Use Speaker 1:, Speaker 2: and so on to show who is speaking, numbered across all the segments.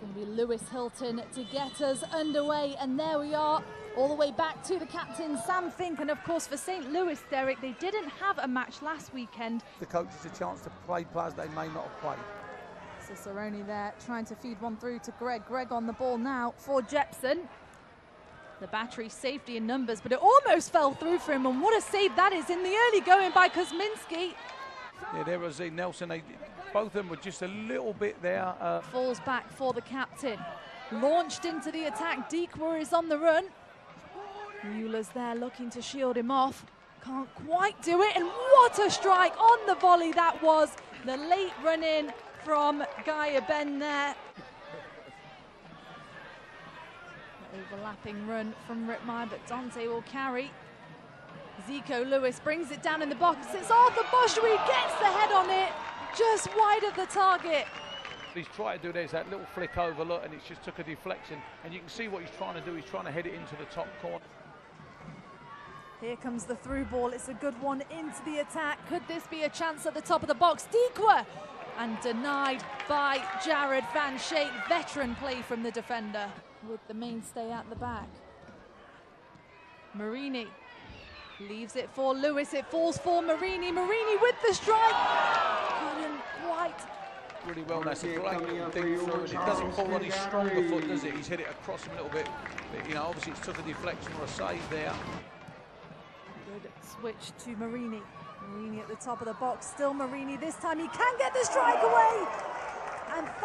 Speaker 1: going to be Lewis Hilton to get us underway. And there we are, all the way back to the captain, Sam Fink. And of course, for St. Louis, Derek, they didn't have a match last weekend.
Speaker 2: The coach coaches a chance to play players they may not have played.
Speaker 1: So there trying to feed one through to Greig. Greig on the ball now for Jepson. The battery safety in numbers, but it almost fell through for him. And what a save that is in the early going by Kuzminsky.
Speaker 2: Yeah, there was a Nelson. They, both of them were just a little bit there. Uh,
Speaker 1: Falls back for the captain. Launched into the attack. Deekwa is on the run. Mueller's there looking to shield him off. Can't quite do it. And what a strike on the volley that was. The late run in from Gaia Ben there. Overlapping run from Rittmeyer, but Dante will carry. Zeiko Lewis brings it down in the box. It's Arthur Bosua gets the head on it, just wide of the target.
Speaker 2: he's trying to do there's that little flick over, look, and it's just took a deflection. And you can see what he's trying to do. He's trying to head it into the top corner.
Speaker 1: Here comes the through ball. It's a good one into the attack. Could this be a chance at the top of the box? Deekwa and denied by Jared Van Schaick. Veteran play from the defender with the mainstay at the back. Marini leaves it for Lewis. It falls for Marini. Marini with the strike. Couldn't quite.
Speaker 2: Really well, that's a great little thing through, and it doesn't fall on his stronger foot, does it? He's hit it across him a little bit. But, you know, obviously it's took a deflection or a save there.
Speaker 1: Good switch to Marini. Marini at the top of the box. Still Marini. This time he can get the strike away.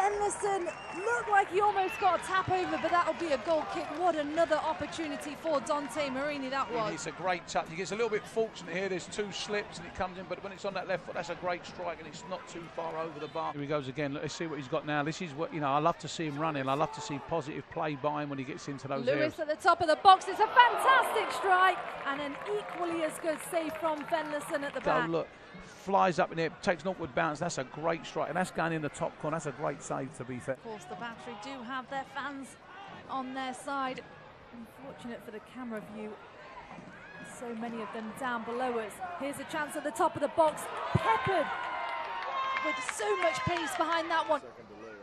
Speaker 1: And Fenlason looked like he almost got a tap over, but that'll be a goal kick. What another opportunity for Dante Marini that was.
Speaker 2: It's a great touch. He gets a little bit fortunate here. There's two slips and it comes in, but when it's on that left foot, that's a great strike and it's not too far over the bar. Here he goes again. Let's see what he's got now. This is what, you know, I love to see him running. I love to see positive play by him when he gets into those
Speaker 1: Lewis
Speaker 2: areas.
Speaker 1: at the top of the box. It's a fantastic strike and an equally as good save from Fenlason at the
Speaker 2: Go,
Speaker 1: back.
Speaker 2: look, flies up in there, takes an upward bounce. That's a great strike, and that's going in the top corner. That's a great save, to be fair.
Speaker 1: Of course, the Battery do have their fans on their side. Unfortunate for the camera view. So many of them down below us. Here's a chance at the top of the box. Peppered with so much pace behind that one.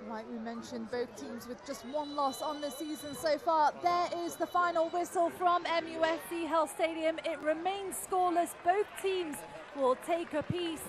Speaker 1: Like we mentioned, both teams with just one loss on the season so far. There is the final whistle from MUSC Health Stadium. It remains scoreless. Both teams will take a piece